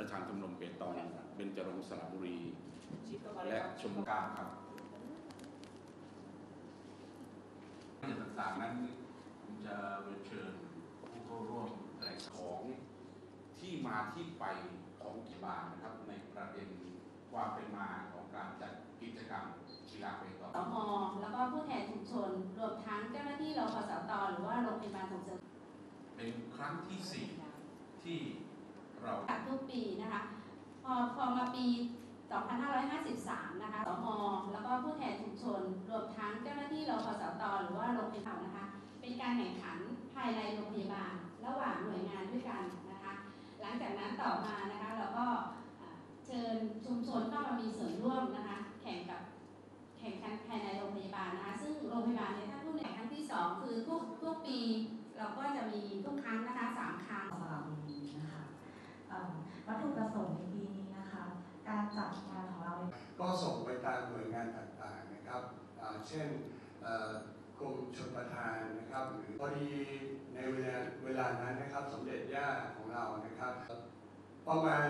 เปตองเบญจรงค์สระบุรี และชมกาครับต่างๆนั้นผมจะเรียนเชิญผู้เข้าร่วมแถลงของที่มาที่ไปของกีฬานะครับในประเด็นความเป็นมาของการจัดกิจกรรมกีฬาเปตองสมแล้วก็ผู้แทนชุมชนรวมทั้งเจ้าหน้าที่รพสตหรือว่าโรงพยาบาลส่งเสริมเป็นครั้งที่สี่ที่ เราจัดทุกปีนะคะ พอพอมาปี 2553 นะคะสมแล้วก็ผู้แทนชุมชน รวมทั้งเจ้าหน้าที่รพสตหรือว่าโรงพยาบาลนะคะ เป็นการแข่งขันภายในโรงพยาบาล ระหว่างหน่วยงานด้วยกันนะคะ หลังจากนั้นต่อมานะคะเราก็เชิญชุมชนเข้ามามีส่วนร่วมนะคะ แข่งกับแข่งขันภายในโรงพยาบาลนะคะซึ่งโรงพยาบาลเนี่ยถ้าผู้แข่งครั้งที่สองคือทุกทุกปี เราก็จะมีทุกครั้งนะคะสามครั้ง หน่วยงานต่างๆนะครับเช่นเอ่อกรมชลประทานนะครับหรือพอดีในเวลาเวลานั้นนะครับสมเด็จย่าของเรานะครับ ประมาณ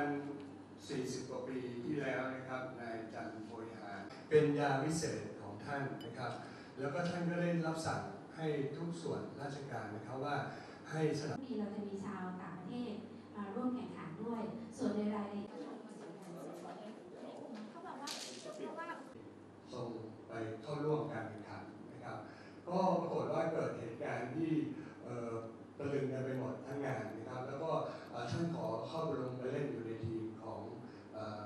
40 กว่าปีที่แล้วนะครับนายจันทร์โพยหารเป็นยาวิเศษของท่านนะครับ แล้วก็ท่านก็ได้รับสั่งให้ทุกส่วนราชการนะครับว่าให้สนับทุกปีเราจะมีชาวต่างประเทศมาร่วมแข่งขันด้วย ส่วนในรายละเอียด ส่งไปเข้าร่วมการแข่งขันนะครับ ก็ปรากฏว่าเกิดเหตุการณ์ที่เอ่อตะลึงกันไปหมดทั้งงานนะครับ แล้วก็เอ่อท่านขอเข้าไปลงไปเล่นอยู่ในทีมของเอ่อ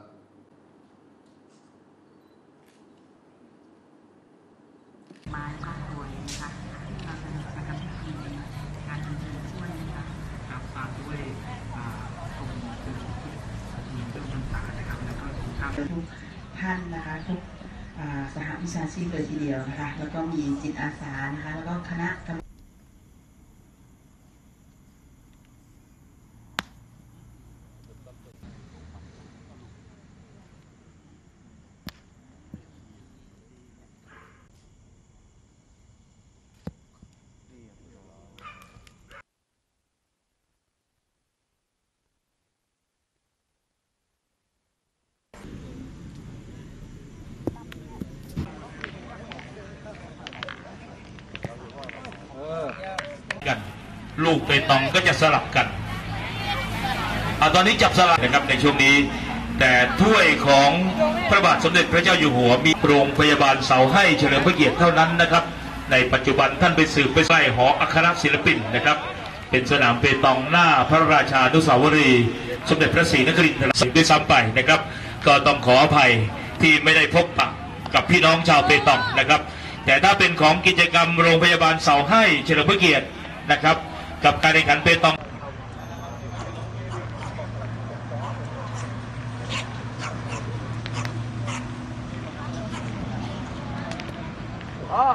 ไม้ก็โวยนะคะที่เราจะประจำพิธีในการทำบุญช่วยนะคะครับตามด้วยอ่าตรงคือทีมเรื่องต่างๆนะครับแล้วก็ทุกท่านทุกท่านนะคะทุกอ่า สหวิชาชีพเลยทีเดียวนะคะ แล้วก็มีจิตอาสานะคะ แล้วก็คณะกรรม กัน ลูกเปตองก็จะสลับกันเอาตอนนี้จับสลับนะครับในช่วงนี้ แต่ถ้วยของพระบาทสมเด็จพระเจ้าอยู่หัวมีโรงพยาบาลเสาให้เฉลิมพระเกียรติเท่านั้นนะครับ ในปัจจุบันท่านไปสืบไปใส่หออัครศิลปินนะครับ เป็นสนามเปตองหน้าพระราชานุสาวรีย์สมเด็จพระศรีนครินทราด้วยซ้ำไปนะครับ ก็ต้องขออภัยที่ไม่ได้พบปะกับพี่น้องชาวเปตองนะครับ แต่ถ้าเป็นของกิจกรรมโรงพยาบาลเสาให้เฉลิมพระเกียรติ นะครับ กับการแข่งขันเปตองอ๋อ